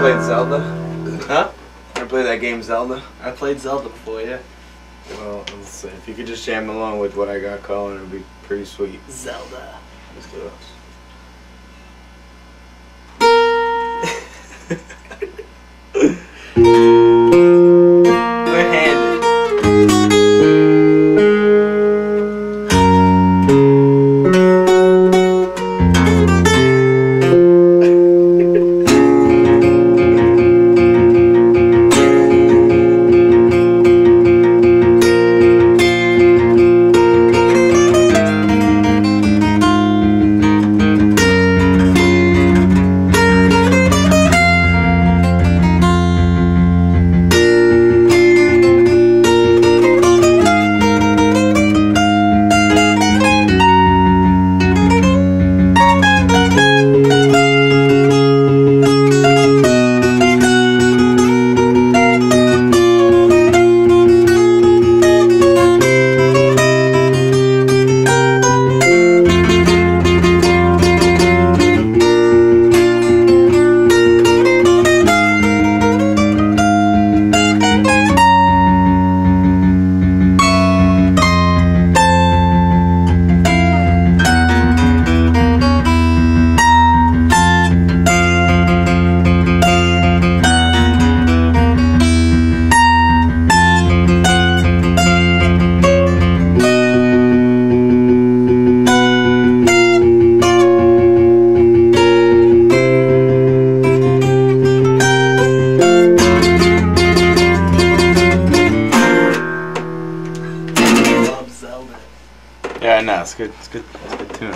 played uh, Zelda? Huh? I played that game Zelda? I played Zelda before, yeah. Well, if you could just jam along with what I got going, it'd be pretty sweet. Zelda. Let's go. nailed it. Yeah, I know. It's good. It's good. It's good tune.